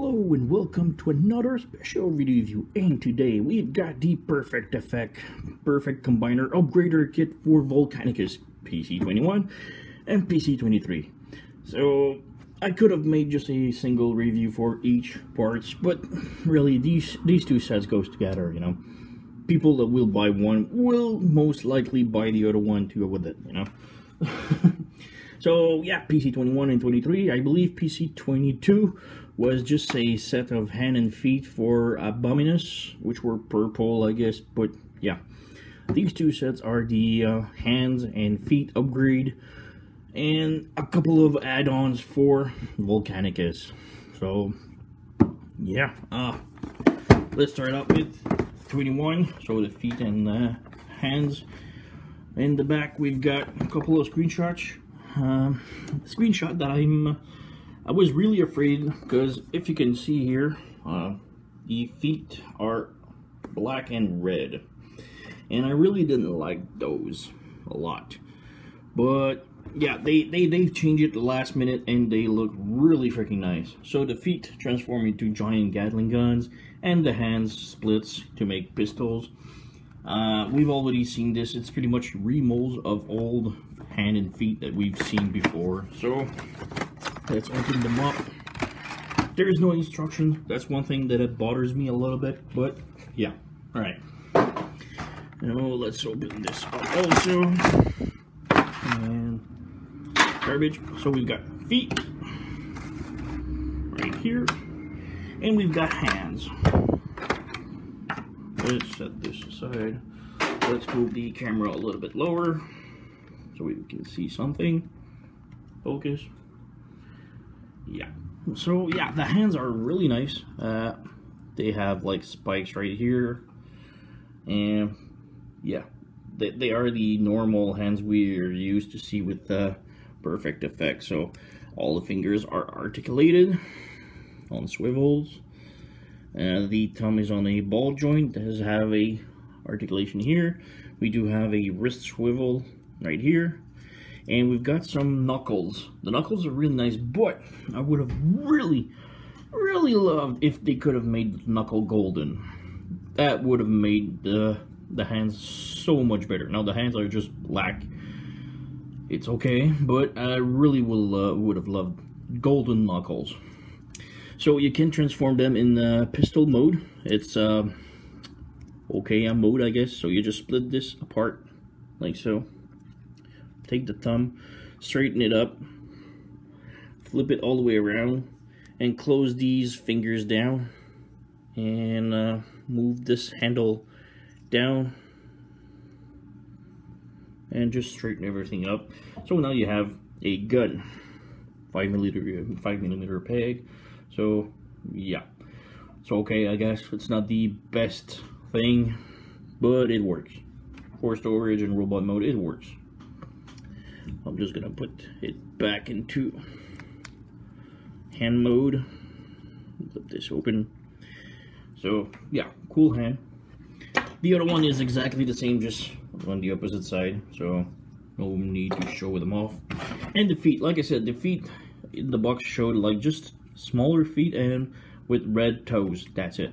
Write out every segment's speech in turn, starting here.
Hello and welcome to another special video review and today we've got the Perfect Effect Perfect Combiner Upgrader Kit for Volcanicus PC21 and PC23. So I could have made just a single review for each parts but really these these two sets goes together you know. People that will buy one will most likely buy the other one to go with it you know. so yeah PC21 and 23 I believe PC22 was just a set of hand and feet for Abominus, which were purple, I guess, but yeah. These two sets are the uh, hands and feet upgrade, and a couple of add-ons for Volcanicus. So, yeah, uh, let's start out with 21, so the feet and uh, hands. In the back, we've got a couple of screenshots. Um, screenshot that I'm I was really afraid because if you can see here, uh, the feet are black and red. And I really didn't like those a lot. But yeah, they, they, they changed it the last minute and they look really freaking nice. So the feet transform into giant Gatling guns and the hands splits to make pistols. Uh, we've already seen this. It's pretty much remolds of old hand and feet that we've seen before. So Let's open them up. There is no instruction. That's one thing that bothers me a little bit, but yeah. All right. Now let's open this up also. And garbage. So we've got feet right here, and we've got hands. Let's set this aside. Let's move the camera a little bit lower so we can see something. Focus yeah. So yeah the hands are really nice. Uh, they have like spikes right here. And yeah they, they are the normal hands we are used to see with the perfect effect. So all the fingers are articulated on swivels. Uh, the thumb is on a ball joint does have a articulation here. We do have a wrist swivel right here and we've got some knuckles. The knuckles are really nice, but I would have really, really loved if they could have made the knuckle golden. That would have made the, the hands so much better. Now the hands are just black. It's okay, but I really will uh, would have loved golden knuckles. So you can transform them in uh, pistol mode. It's uh, okay on mode, I guess. So you just split this apart like so take the thumb, straighten it up, flip it all the way around, and close these fingers down, and uh, move this handle down, and just straighten everything up. So now you have a gun, five millimeter, five millimeter peg. So yeah, it's okay. I guess it's not the best thing, but it works. For storage and robot mode, it works. I'm just gonna put it back into hand mode. Flip this open. So yeah, cool hand. The other one is exactly the same, just on the opposite side. So no need to show them off. And the feet, like I said, the feet in the box showed like just smaller feet and with red toes. That's it.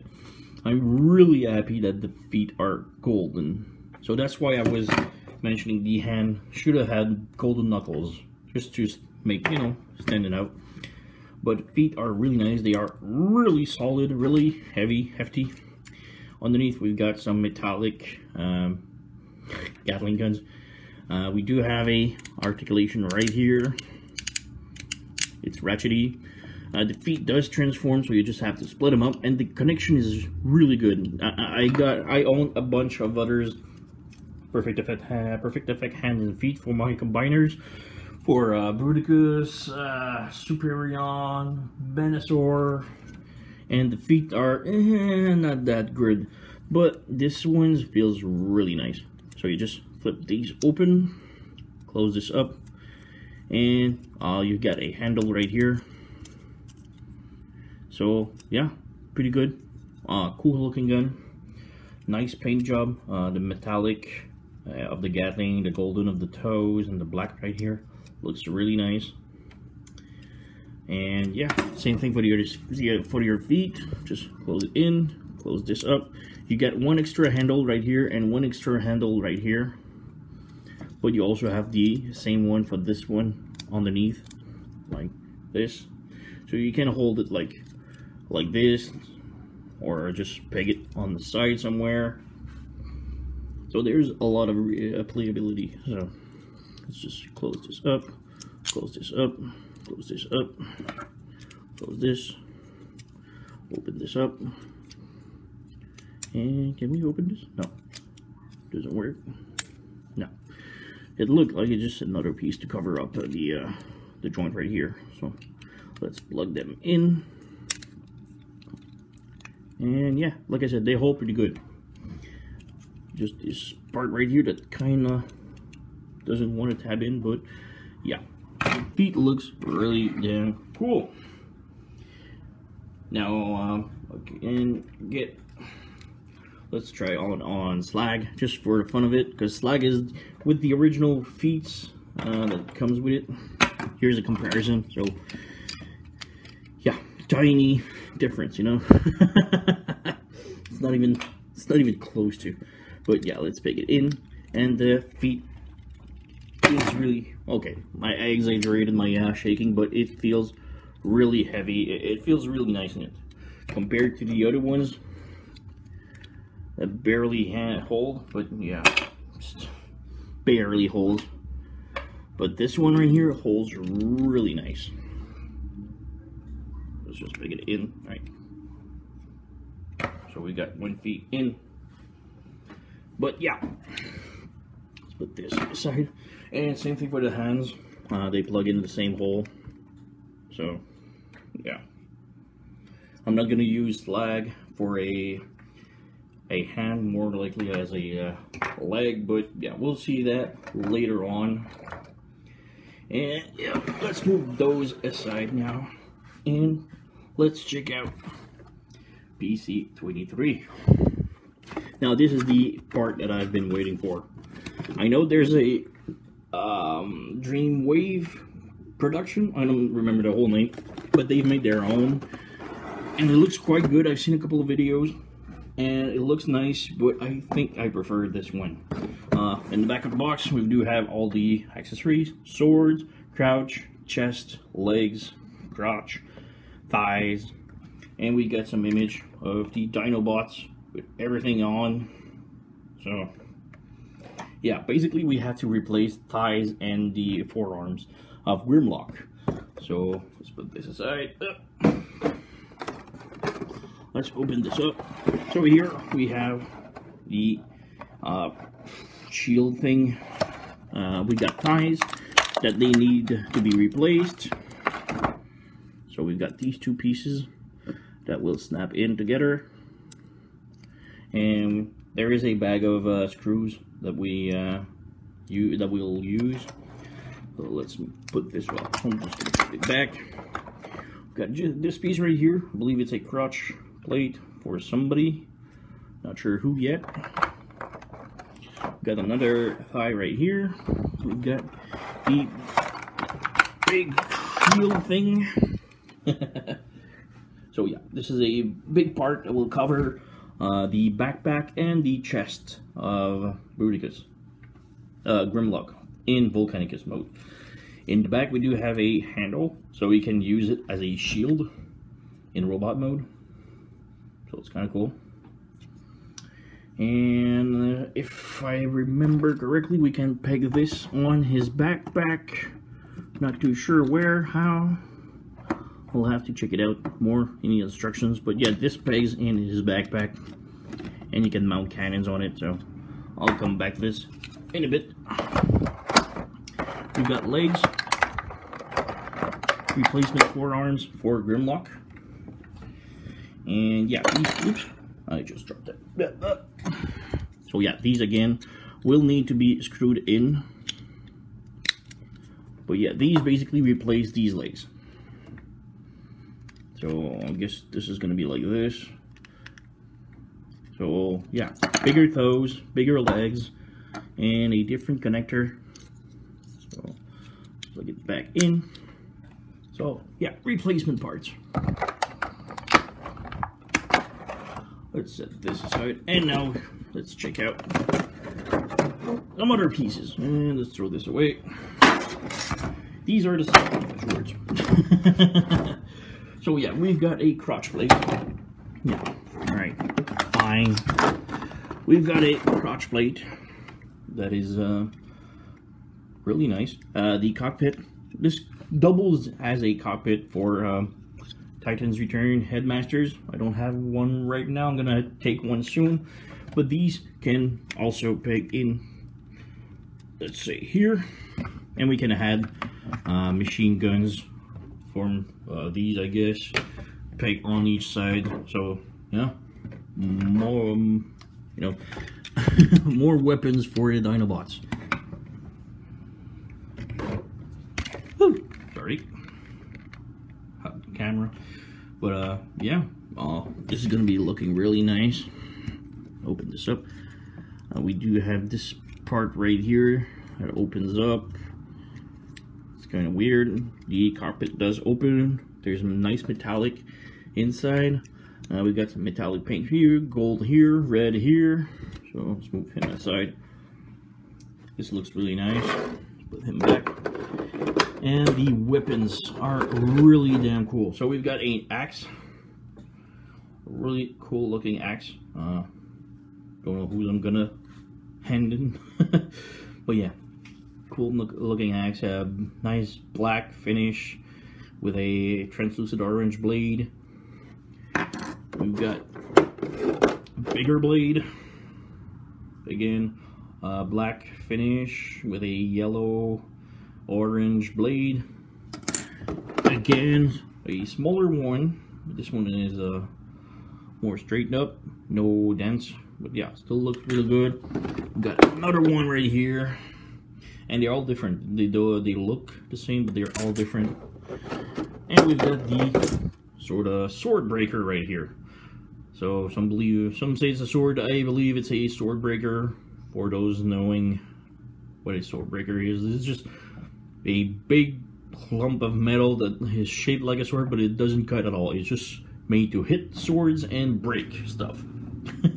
I'm really happy that the feet are golden. So that's why I was mentioning the hand should have had golden knuckles just to make, you know, standing out. But feet are really nice. They are really solid, really heavy, hefty. Underneath, we've got some metallic um, Gatling guns. Uh, we do have a articulation right here. It's ratchety. Uh, the feet does transform, so you just have to split them up, and the connection is really good. I, I got, I own a bunch of others Perfect Effect, uh, Perfect Effect hands and feet for my combiners. For uh, Bruticus, uh, Superion, Menasor, and the feet are eh, not that good. But this one feels really nice. So you just flip these open, close this up, and uh, you got a handle right here. So yeah, pretty good. Uh, cool looking gun. Nice paint job. Uh, the metallic uh, of the Gatling, the golden of the toes, and the black right here. Looks really nice. And yeah, same thing for your for your feet. Just close it in, close this up. You get one extra handle right here and one extra handle right here. But you also have the same one for this one underneath, like this. So you can hold it like like this, or just peg it on the side somewhere. So there's a lot of applicability. So let's just close this up, close this up, close this up, close this, open this up. And can we open this? No. Doesn't work. No. It looked like it's just another piece to cover up the uh, the joint right here. So let's plug them in. And yeah, like I said, they hold pretty good. Just this part right here that kind of doesn't want to tab in, but yeah. Feet looks really damn cool. Now, um, and get let's try on on slag just for the fun of it because slag is with the original feet uh, that comes with it here's a comparison so yeah tiny difference you know it's not even it's not even close to but yeah let's pick it in and the feet is really okay I exaggerated my uh, shaking but it feels really heavy it, it feels really nice in it compared to the other ones that barely hold, but yeah, barely holds. But this one right here holds really nice. Let's just pick it in, right? So we got one feet in. But yeah, let's put this aside. And same thing for the hands. Uh, they plug into the same hole. So, yeah. I'm not to use slag for a a hand more likely as a uh, leg, but yeah, we'll see that later on. And yeah, let's move those aside now. And let's check out PC23. Now this is the part that I've been waiting for. I know there's a um, Dreamwave production. I don't remember the whole name, but they've made their own. And it looks quite good. I've seen a couple of videos and it looks nice, but I think I prefer this one. Uh, in the back of the box, we do have all the accessories, swords, crouch, chest, legs, crotch, thighs, and we got some image of the Dinobots with everything on. So, yeah, basically we have to replace thighs and the forearms of Grimlock. So, let's put this aside. Let's open this up. So here we have the uh, shield thing. Uh, we got ties that they need to be replaced. So we've got these two pieces that will snap in together. And there is a bag of uh, screws that we uh, that we'll use. So let's put this. I'm just gonna put it back. We've got this piece right here. I believe it's a crotch plate for somebody. Not sure who yet. We've Got another thigh right here. We've got the big shield thing. so yeah, this is a big part that will cover uh, the backpack and the chest of Bruticus, uh, Grimlock in Volcanicus mode. In the back we do have a handle, so we can use it as a shield in robot mode so it's kind of cool. And uh, if I remember correctly, we can peg this on his backpack. Not too sure where, how. We'll have to check it out more in the instructions. But yeah, this pegs in his backpack. And you can mount cannons on it, so I'll come back to this in a bit. We've got legs. Replacement forearms for Grimlock. And yeah, these, oops, I just dropped it. Uh. So yeah, these again will need to be screwed in. But yeah, these basically replace these legs. So I guess this is going to be like this. So yeah, bigger toes, bigger legs, and a different connector. So plug it back in. So yeah, replacement parts. Let's set this aside. And now let's check out some other pieces. And let's throw this away. These are the swords. So yeah, we've got a crotch plate. Yeah, alright, fine. We've got a crotch plate that is uh, really nice. Uh, the cockpit, this doubles as a cockpit for um, Titan's Return Headmasters. I don't have one right now. I'm to take one soon. But these can also peg in, let's see, here. And we can add uh, machine guns from uh, these, I guess. Peg on each side. So, yeah, more, um, you know, more weapons for the Dinobots. Woo, sorry. Hot camera. But uh, yeah, uh, this is gonna be looking really nice. Open this up. Uh, we do have this part right here that opens up. Kind of weird. The carpet does open. There's nice metallic inside. Uh, we got some metallic paint here, gold here, red here. So let's move him aside. This looks really nice. put him back and the weapons are really damn cool. So we've got an axe, really cool looking axe. Uh, don't know who I'm gonna hand in, but yeah, cool look looking axe. Uh, nice black finish with a translucent orange blade. We've got bigger blade again, black finish with a yellow orange blade. Again, a smaller one. This one is uh, more straightened up, no dents. But yeah, still looks really good. Got another one right here. And they're all different. They do they look the same, but they're all different. And we've got the sort of sword breaker right here. So some believe some say it's a sword. I believe it's a sword breaker. For those knowing what a sword breaker is, it's just a big lump of metal that is shaped like a sword, but it doesn't cut at all. It's just made to hit swords and break stuff.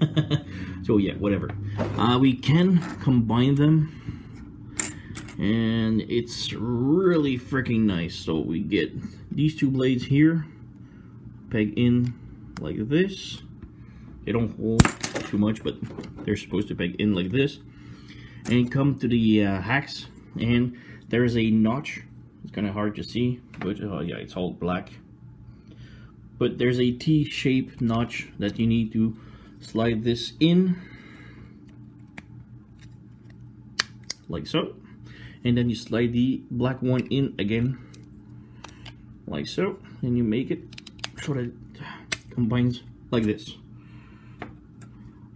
so yeah, whatever. Uh, we can combine them, and it's really freaking nice. So we get these two blades here, peg in like this. They don't hold too much, but they're supposed to peg in like this. And come to the uh, hacks, and there is a notch. It's kind of hard to see, but oh yeah, it's all black. But there's a T-shaped notch that you need to slide this in. Like so. And then you slide the black one in again. Like so. And you make it so that it combines like this.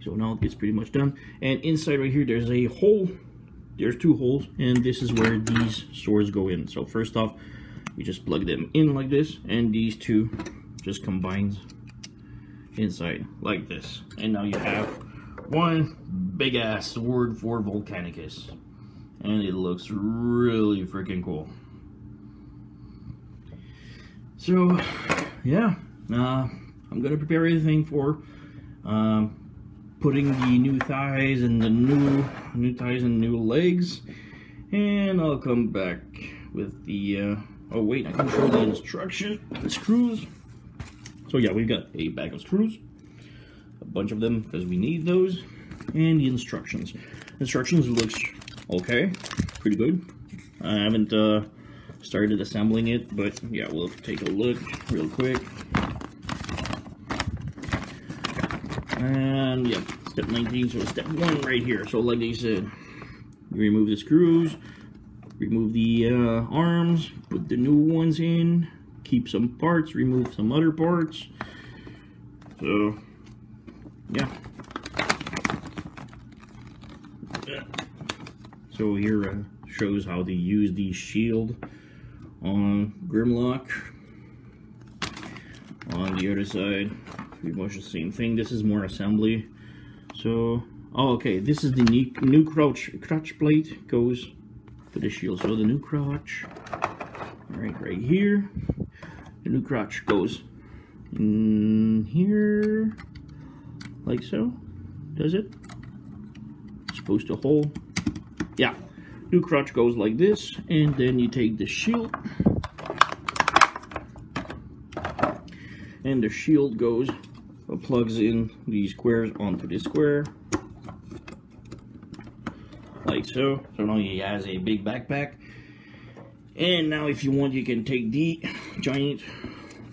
So now it's pretty much done. And inside right here, there's a hole there's two holes and this is where these swords go in so first off we just plug them in like this and these two just combines inside like this and now you have one big ass sword for Volcanicus and it looks really freaking cool. So yeah uh, I'm gonna prepare everything for um, putting the new thighs and the new new thighs and new legs. And I'll come back with the uh, oh wait I can show the instruction the screws. So yeah we've got a bag of screws a bunch of them because we need those and the instructions. Instructions looks okay pretty good I haven't uh, started assembling it but yeah we'll take a look real quick And yeah, step 19, so step one right here. So like I said, you remove the screws, remove the uh, arms, put the new ones in, keep some parts, remove some other parts. So, yeah. So here shows how to use the shield on Grimlock. On the other side, pretty much the same thing. This is more assembly. So, oh, okay, this is the new, new crotch, crotch plate goes to the shield. So the new crotch, right, right here. the new crotch goes in here, like so. Does it? It's supposed to hold. Yeah, new crotch goes like this, and then you take the shield, and the shield goes, uh, plugs in these squares onto this square, like so. So now he has a big backpack. And now if you want, you can take the giant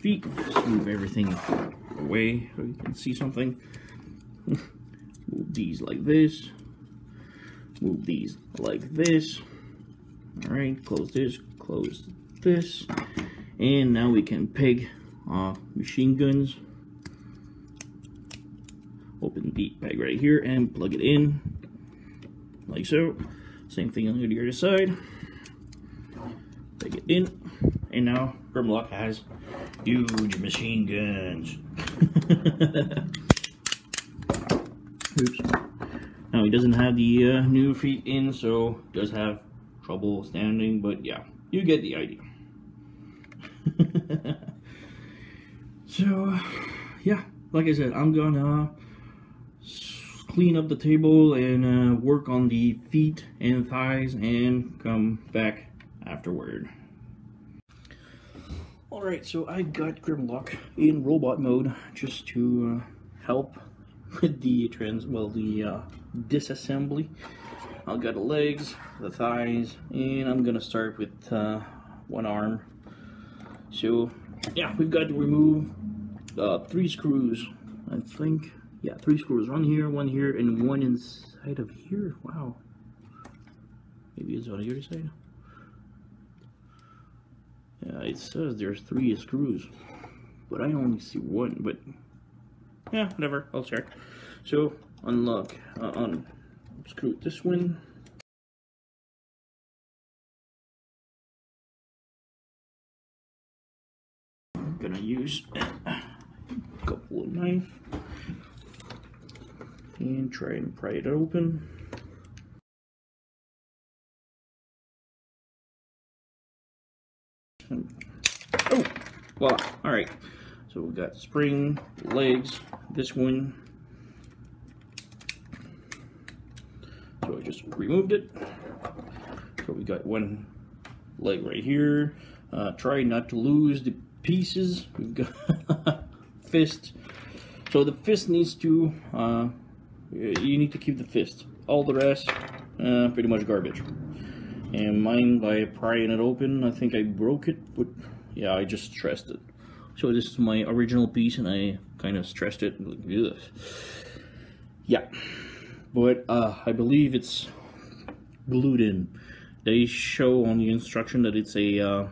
feet, just move everything away so you can see something. move these like this. Move these like this. Alright, close this, close this. And now we can peg uh, machine guns. Open the peg right here and plug it in like so. Same thing on the other side. Take it in, and now Grimlock has huge machine guns. Oops. Now he doesn't have the uh, new feet in, so does have trouble standing, but yeah, you get the idea. so, yeah, like I said, I'm gonna clean up the table and uh, work on the feet and thighs and come back afterward. Alright, so I got Grimlock in robot mode just to uh, help with the trans, well, the uh, disassembly. I've got the legs, the thighs, and I'm gonna start with uh, one arm. So, yeah, we've got to remove uh, three screws, I think yeah, three screws. One here, one here, and one inside of here. Wow. Maybe it's on other side. Yeah, it says there's three screws, but I only see one. But yeah, whatever. I'll check. So unlock, uh, unscrew this one. I'm gonna use a couple of knife and try and pry it open. Oh, voila. All right. So we got spring, legs, this one. So I just removed it. So we got one leg right here. Uh, try not to lose the pieces. We've got fist. So the fist needs to uh, you need to keep the fist. All the rest, uh, pretty much garbage. And mine, by prying it open, I think I broke it, but yeah, I just stressed it. So this is my original piece, and I kind of stressed it. Yeah, but uh, I believe it's glued in. They show on the instruction that it's a, uh,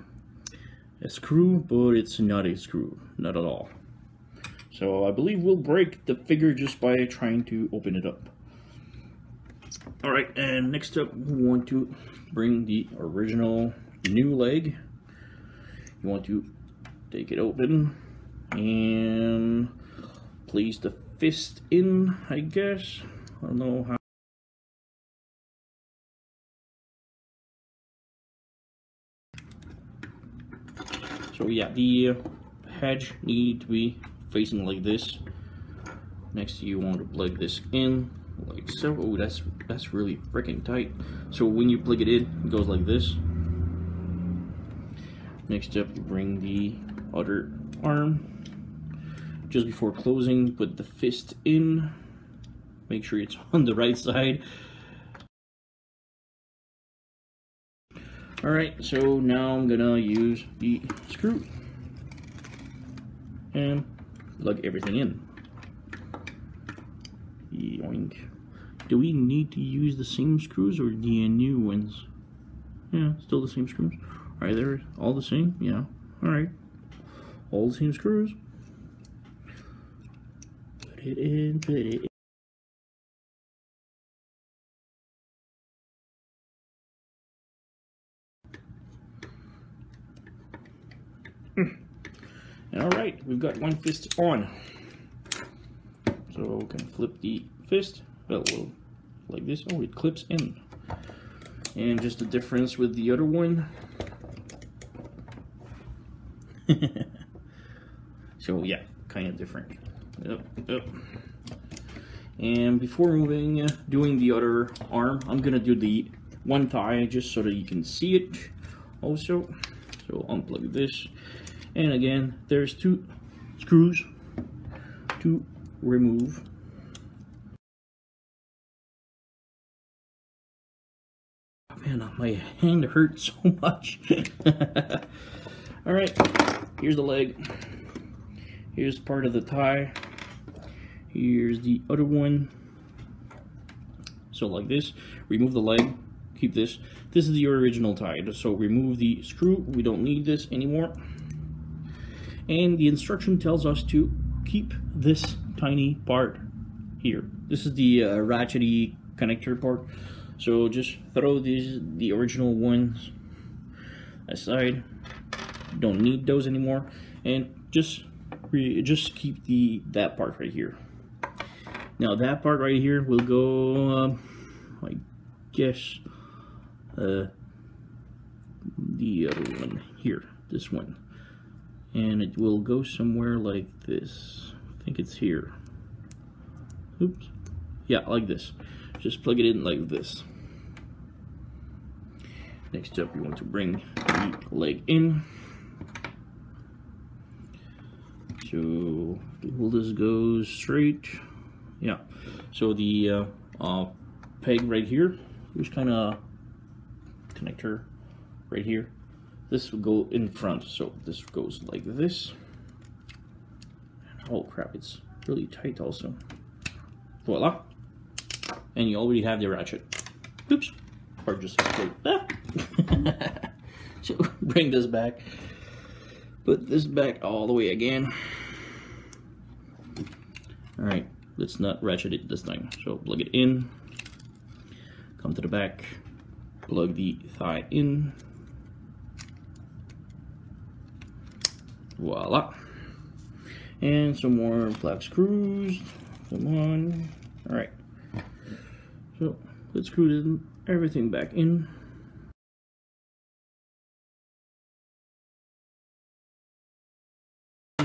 a screw, but it's not a screw, not at all. So I believe we'll break the figure just by trying to open it up. Alright, and next up we want to bring the original new leg. You want to take it open and place the fist in, I guess. I don't know how. So yeah, the hedge need to be facing like this. Next you want to plug this in like so. Oh, that's that's really freaking tight. So when you plug it in, it goes like this. Next up, you bring the arm. Just before closing, put the fist in. Make sure it's on the right side. Alright, so now I'm gonna use the screw. And plug everything in. Yoink. Do we need to use the same screws or the new ones? Yeah, still the same screws. Are they all the same? Yeah. Alright. All the same screws. Put it in, put it in. Hmm. All right, we've got one fist on. So we can flip the fist, well, like this. Oh, it clips in. And just the difference with the other one. So yeah, kind of different. Yep, yep. And before moving, uh, doing the other arm, I'm gonna do the one thigh just so that you can see it also. So unplug this. And again, there's two screws to remove. Man, my hand hurts so much. All right, here's the leg. Here's part of the tie. Here's the other one. So like this, remove the leg, keep this. This is the original tie, so remove the screw. We don't need this anymore. And the instruction tells us to keep this tiny part here. This is the uh, ratchety connector part. So just throw these, the original ones aside. Don't need those anymore. And just just keep the that part right here. Now that part right here will go, um, I guess, uh, the other one here, this one. And it will go somewhere like this. I think it's here. Oops. Yeah, like this. Just plug it in like this. Next up, you want to bring the leg in. So, will this go straight? Yeah. So the uh, uh, peg right here, there's kind of connector right here. This will go in front, so this goes like this. Oh crap, it's really tight also. Voila. And you already have the ratchet. Oops. Or just Ah. so bring this back. Put this back all the way again. Alright, let's not ratchet it this time. So plug it in, come to the back, plug the thigh in. Voila. And some more black screws. Come on. Alright. So let's screw everything back in.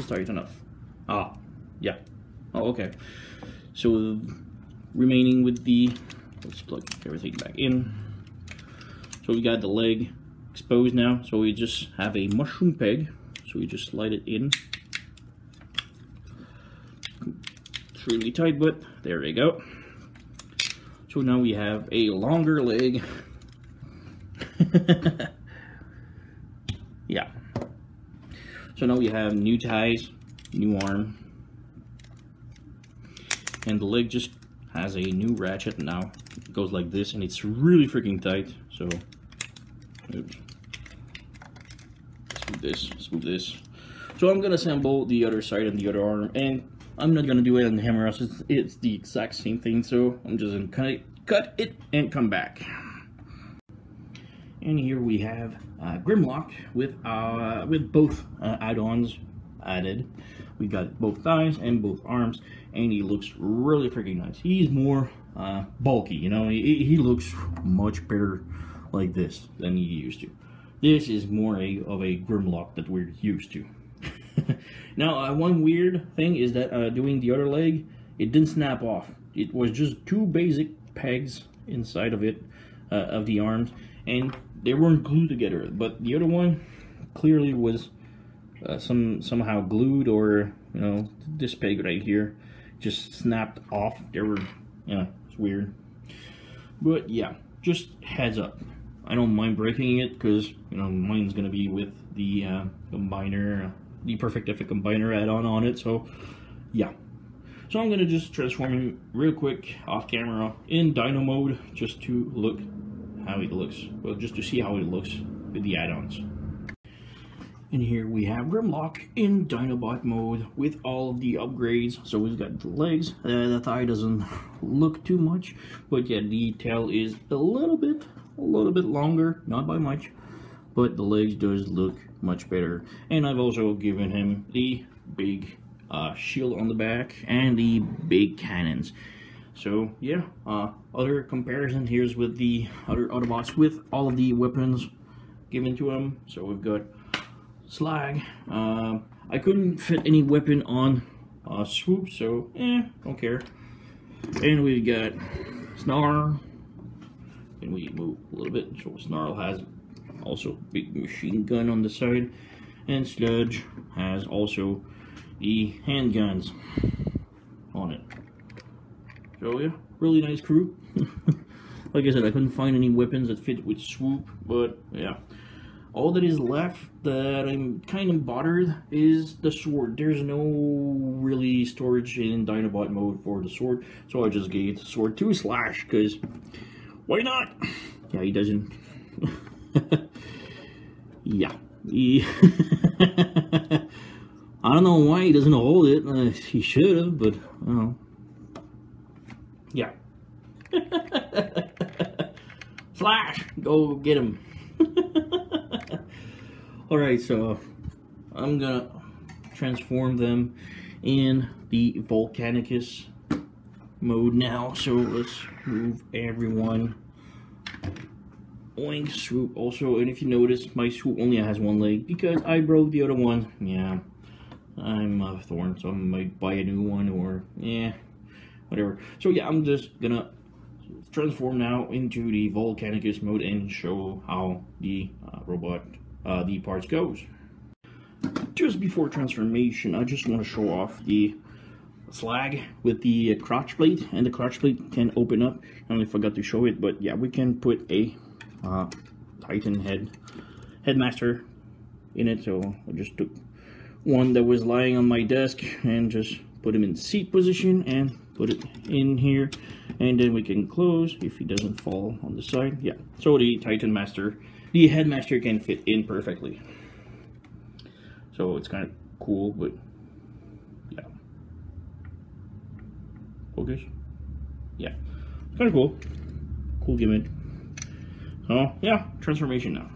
Tight enough. Ah, yeah. Oh, okay. So remaining with the, let's plug everything back in. So we got the leg exposed now. So we just have a mushroom peg. So we just slide it in. Really tight, but there we go. So now we have a longer leg. yeah. So now we have new ties, new arm, and the leg just has a new ratchet now. It goes like this and it's really freaking tight so. Oops. smooth this smooth this. So I'm gonna assemble the other side and the other arm and I'm not gonna do it on the hammer it's, it's the exact same thing so I'm just gonna cut it, cut it and come back and here we have uh, Grimlock with uh, with both uh, add-ons added we got both thighs and both arms and he looks really freaking nice. He's more uh, bulky, you know, he, he looks much better like this than he used to. This is more a, of a Grimlock that we're used to. now, uh, one weird thing is that uh, doing the other leg, it didn't snap off. It was just two basic pegs inside of it, uh, of the arms, and they weren't glued together. But the other one clearly was uh, some somehow glued or, you know, this peg right here just snapped off. They were, you know, it's weird. But yeah, just heads up. I don't mind breaking it because, you know, mine's to be with the uh, combiner, the Perfect Effect combiner add-on on it. So, yeah. So I'm to just transform him real quick off camera in Dino mode just to look how it looks. Well, just to see how it looks with the add-ons. And here we have Grimlock in Dinobot mode with all of the upgrades. So we've got the legs, uh, the thigh doesn't look too much, but yeah, the tail is a little bit, a little bit longer, not by much, but the legs does look much better. And I've also given him the big uh, shield on the back and the big cannons. So yeah, uh, other comparison here's with the other Autobots with all of the weapons given to them. So we've got Slag, uh, I couldn't fit any weapon on uh, Swoop, so eh, don't care. And we've got Snarl. And we move a little bit, so Snarl has also big machine gun on the side. And Sludge has also the handguns. So yeah, really nice crew. like I said, I couldn't find any weapons that fit with Swoop, but yeah. All that is left that I'm kind of bothered is the sword. There's no really storage in Dinobot mode for the sword, so I just gave the sword to Slash, because why not? Yeah, he doesn't. yeah. I don't know why he doesn't hold it. Uh, he should have, but, well. Yeah. Flash! Go get him. Alright, so I'm gonna transform them in the Volcanicus mode now. So let's move everyone. Oink, swoop. Also, and if you notice, my swoop only has one leg because I broke the other one. Yeah, I'm a thorn, so I might buy a new one or, yeah, whatever. So yeah, I'm just gonna transform now into the Volcanicus mode and show how the uh, robot, uh, the parts goes. Just before transformation, I just want to show off the slag with the crotch plate, and the crotch plate can open up. I only forgot to show it, but yeah, we can put a uh, Titan head headmaster in it. So I just took one that was lying on my desk and just put him in seat position and put it in here and then we can close if he doesn't fall on the side. Yeah so the titan master the headmaster can fit in perfectly. So it's kind of cool but yeah. Focus? Yeah. Kind of cool. Cool gimmick. So yeah transformation now.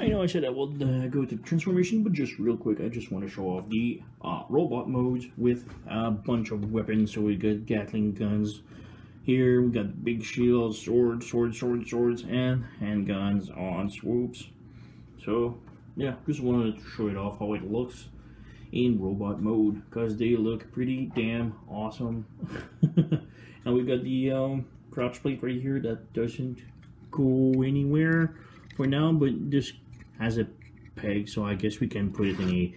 I know I said I will uh, go to transformation, but just real quick, I just want to show off the uh, robot modes with a bunch of weapons. So we got Gatling guns here, we got big shields, swords, swords, swords, swords, and handguns on swoops. So yeah, just wanted to show it off how it looks in robot mode because they look pretty damn awesome. and we got the um, crouch plate right here that doesn't go anywhere for now, but this has a peg, so I guess we can put it in a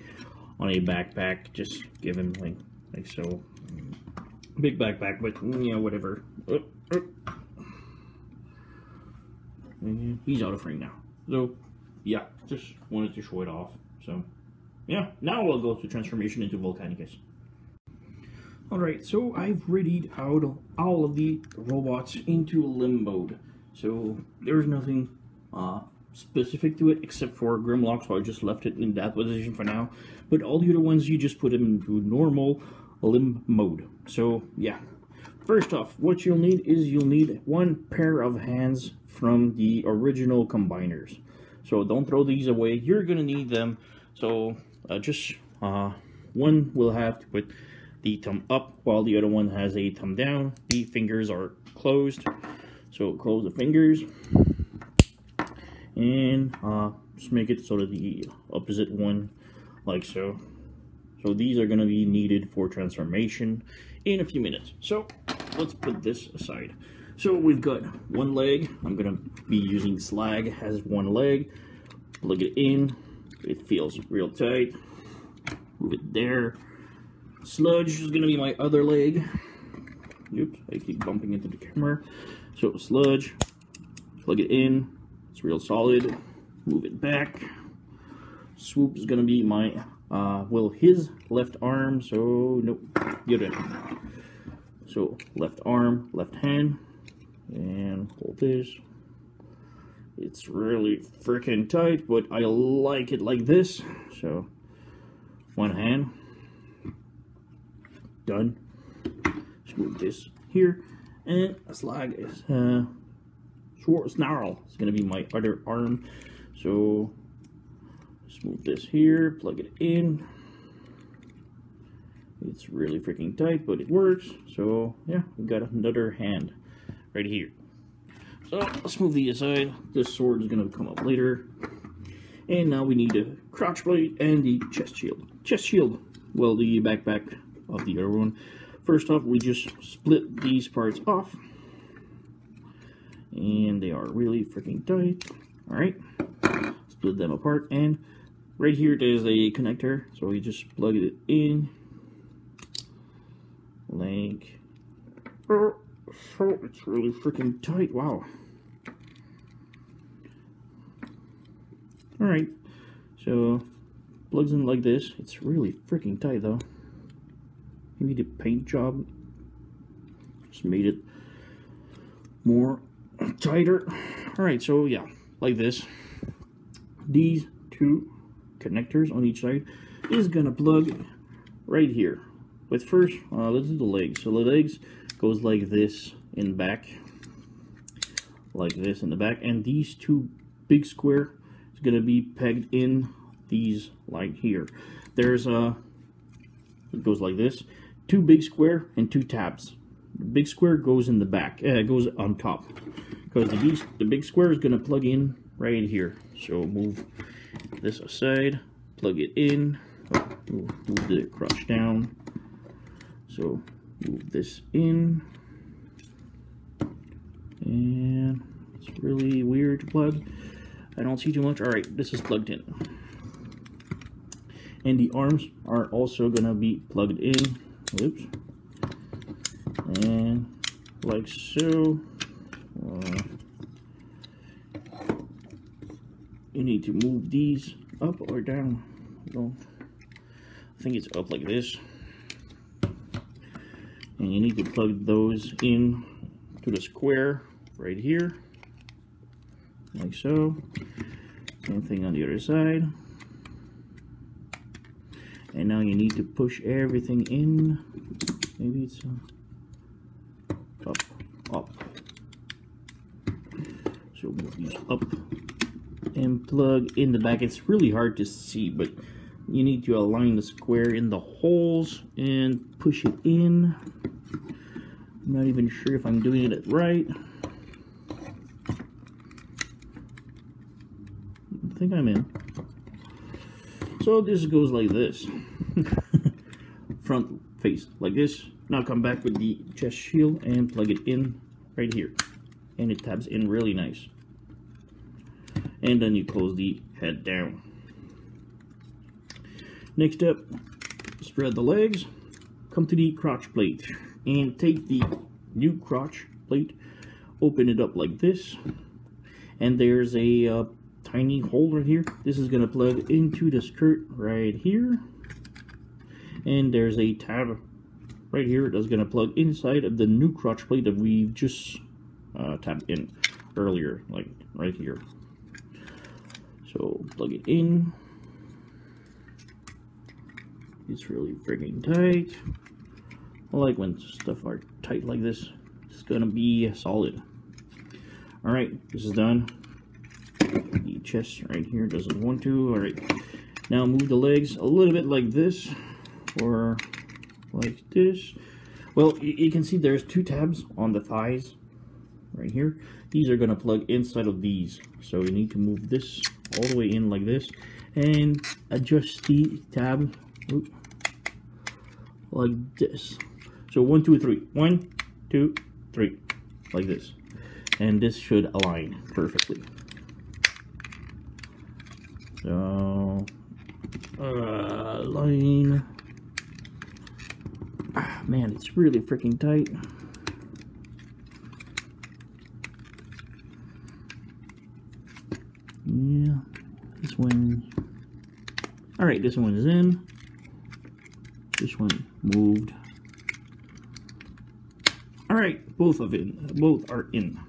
on a backpack. Just give him like like so. Big backpack, but know whatever. He's out of frame now. So yeah, just wanted to show it off. So yeah, now we'll go to transformation into Volcanicus. Alright, so I've readied out all of the robots into limb mode. So there's nothing uh, specific to it except for Grimlock, so I just left it in that position for now. But all the other ones, you just put them into normal limb mode. So, yeah. First off, what you'll need is you'll need one pair of hands from the original combiners. So don't throw these away. You're going to need them. So uh, just uh, one will have to put the thumb up while the other one has a thumb down. The fingers are closed. So close the fingers and uh, just make it sort of the opposite one like so so these are going to be needed for transformation in a few minutes. So let's put this aside. So we've got one leg. I'm going to be using slag has one leg. Plug it in. It feels real tight. Move it there. Sludge is going to be my other leg. Oops I keep bumping into the camera. So sludge. Plug it in it's real solid. Move it back. Swoop is going to be my, uh, well, his left arm. So, nope. Get it. So, left arm, left hand. And hold this. It's really freaking tight, but I like it like this. So, one hand. Done. Smooth this here. And a slag is uh, snarl is going to be my other arm. So let's move this here, plug it in. It's really freaking tight, but it works. So yeah, we got another hand right here. So let's move the aside. This sword is going to come up later. And now we need a crotch plate and the chest shield. Chest shield, well, the backpack of the other one. First off, we just split these parts off. And they are really freaking tight. Alright, split them apart. And right here, there's a connector. So we just plug it in. Like, oh, it's really freaking tight. Wow. Alright, so plugs in like this. It's really freaking tight though. Maybe the paint job just made it more tighter. Alright, so yeah, like this. These two connectors on each side is gonna plug right here. But first, uh, let's do the legs. So the legs goes like this in back, like this in the back, and these two big square is gonna be pegged in these like here. There's a, it goes like this, two big square and two tabs. The big square goes in the back, uh, goes on top, because the big, the big square is gonna plug in right in here. So move this aside, plug it in, oh, move the crotch down. So move this in, and it's really weird to plug. I don't see too much. All right, this is plugged in. And the arms are also gonna be plugged in. Oops. And like so. Uh, you need to move these up or down. I think it's up like this. And you need to plug those in to the square right here. Like so. Same thing on the other side. And now you need to push everything in. Maybe it's uh, up. So move these up and plug in the back. It's really hard to see, but you need to align the square in the holes and push it in. I'm not even sure if I'm doing it right. I think I'm in. So this goes like this. Front face like this. Now come back with the chest shield and plug it in right here. And it tabs in really nice. And then you close the head down. Next up, spread the legs. Come to the crotch plate and take the new crotch plate, open it up like this. And there's a uh, tiny hole right here. This is going to plug into the skirt right here. And there's a tab right here that's going to plug inside of the new crotch plate that we've just uh, tapped in earlier, like right here. So plug it in. It's really freaking tight. I like when stuff are tight like this. It's gonna be solid. Alright, this is done the chest right here doesn't want to. All right, now move the legs a little bit like this or like this. Well, you can see there's two tabs on the thighs right here. These are going to plug inside of these. So you need to move this all the way in like this and adjust the tab like this. So one, two, three. One, two, three. Like this. And this should align perfectly. So, uh, line. Ah, man, it's really freaking tight. Yeah, this one. All right, this one is in. This one moved. All right, both of it, both are in.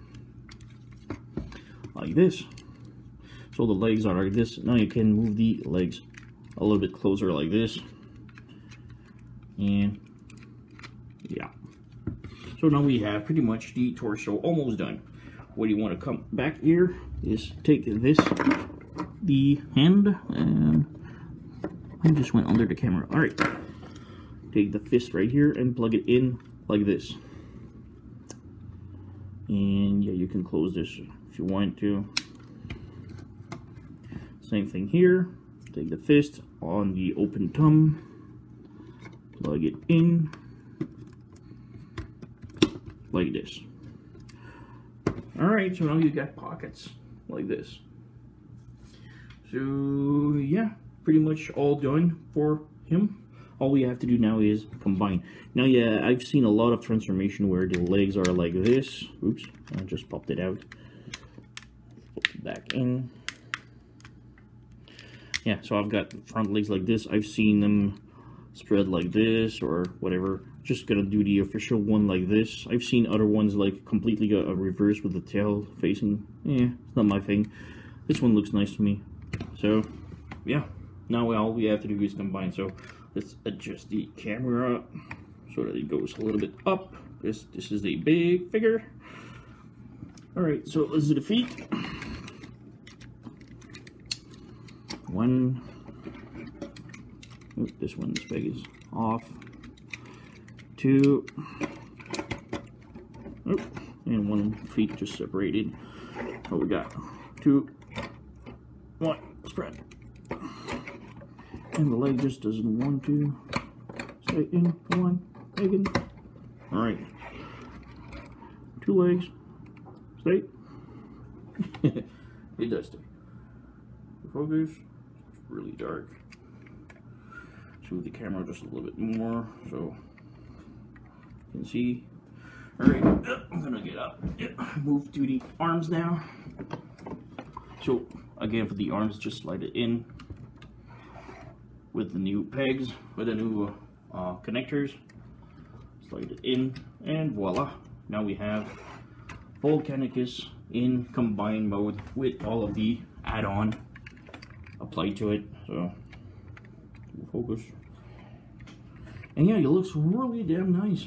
Like this. So the legs are like this. Now you can move the legs a little bit closer like this. And. So now we have pretty much the torso almost done. What you want to come back here is take this, the hand, and I just went under the camera. All right. Take the fist right here and plug it in like this. And yeah, you can close this if you want to. Same thing here. take the fist on the open thumb, plug it in like this. Alright, so now you got pockets like this. So yeah, pretty much all done for him. All we have to do now is combine. Now yeah, I've seen a lot of transformation where the legs are like this. Oops, I just popped it out. Back in. Yeah, so I've got front legs like this. I've seen them spread like this or whatever. Just gonna do the official one like this. I've seen other ones like completely a uh, reverse with the tail facing. Yeah, it's not my thing. This one looks nice to me. So, yeah. Now all we have to do is combine. So, let's adjust the camera so that it goes a little bit up. This, this is a big figure. Alright, so let's do the feet. One. This one's big is off. Two. Oh, and one feet just separated. What we got? Two. One. Spread. And the leg just doesn't want to stay in. Come on. Megan. Alright. Two legs. Stay. it does stay. Focus. It's really dark. To the camera just a little bit more so can see. Alright, I'm gonna get up. Move to the arms now. So again for the arms just slide it in with the new pegs, with the new uh, connectors. Slide it in and voila. Now we have Volcanicus in combined mode with all of the add-on applied to it. So focus. And yeah, it looks really damn nice.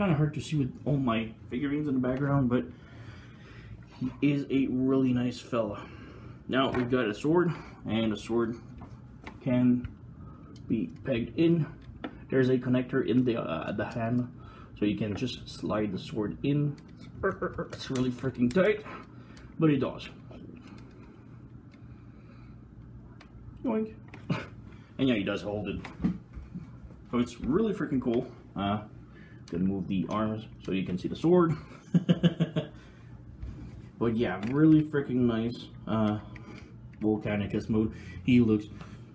Kind of hard to see with all my figurines in the background, but he is a really nice fella. Now we've got a sword, and a sword can be pegged in. There's a connector in the uh, the hand, so you can just slide the sword in. It's really freaking tight, but it does. Yoink. And yeah, he does hold it. So it's really freaking cool. Uh, gonna move the arms so you can see the sword. but yeah, really freaking nice. Uh, Volcanicus mode. He looks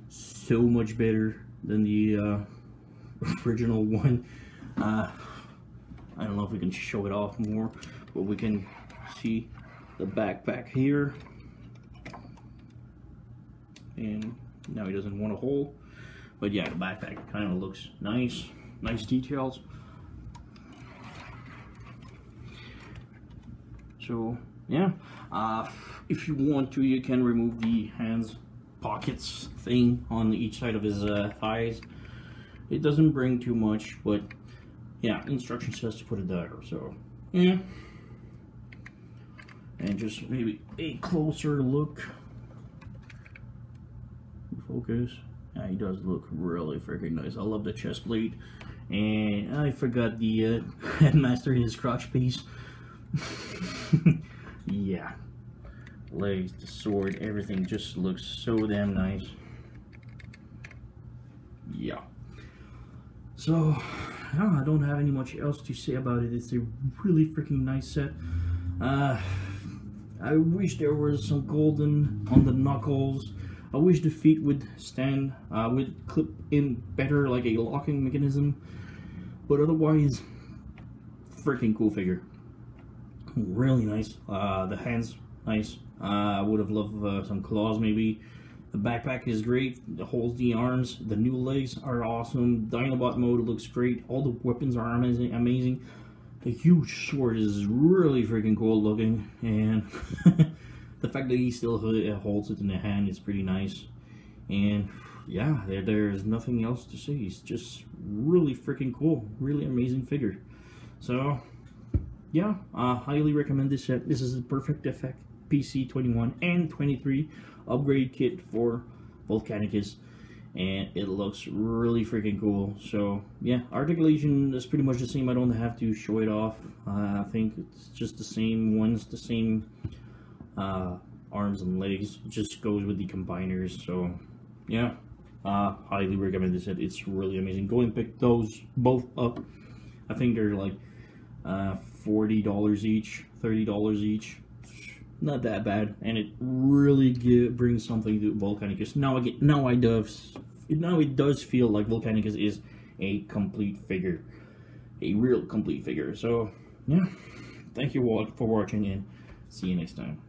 so much better than the uh, original one. Uh, I don't know if we can show it off more, but we can see the backpack here. And now he doesn't want a hole. But yeah, the backpack kind of looks nice. Nice details. So, yeah. Uh, if you want to, you can remove the hands pockets thing on each side of his uh, thighs. It doesn't bring too much, but yeah, instruction says to put it there. So, yeah. And just maybe a closer look. Focus. Yeah, he does look really freaking nice. I love the chest plate. And I forgot the uh, headmaster in his crotch piece. yeah. Legs, the sword, everything just looks so damn nice. Yeah. So, I don't have any much else to say about it. It's a really freaking nice set. Uh, I wish there was some golden on the knuckles. I wish the feet would stand, uh, would clip in better like a locking mechanism. But otherwise, freaking cool figure. Really nice. Uh, the hands, nice. Uh, I would have loved uh, some claws maybe. The backpack is great. It holds the arms. The new legs are awesome. Dinobot mode looks great. All the weapons are amazing. amazing. The huge sword is really freaking cool looking. And the fact that he still holds it in the hand is pretty nice. And yeah, there, there's nothing else to say. He's just really freaking cool. Really amazing figure. So, yeah, I highly recommend this set. This is a Perfect Effect PC 21 and 23 upgrade kit for Volcanicus and it looks really freaking cool so yeah articulation is pretty much the same I don't have to show it off uh, I think it's just the same ones the same uh, arms and legs. It just goes with the combiners. So yeah, uh, highly recommend this set. It's really amazing. Go and pick those both up. I think they're like uh, forty dollars each, thirty dollars each. Not that bad, and it really give, brings something to Volcanicus. Now I get now I does now it does feel like Volcanicus is a complete figure, a real complete figure. So yeah, thank you all for watching, and see you next time.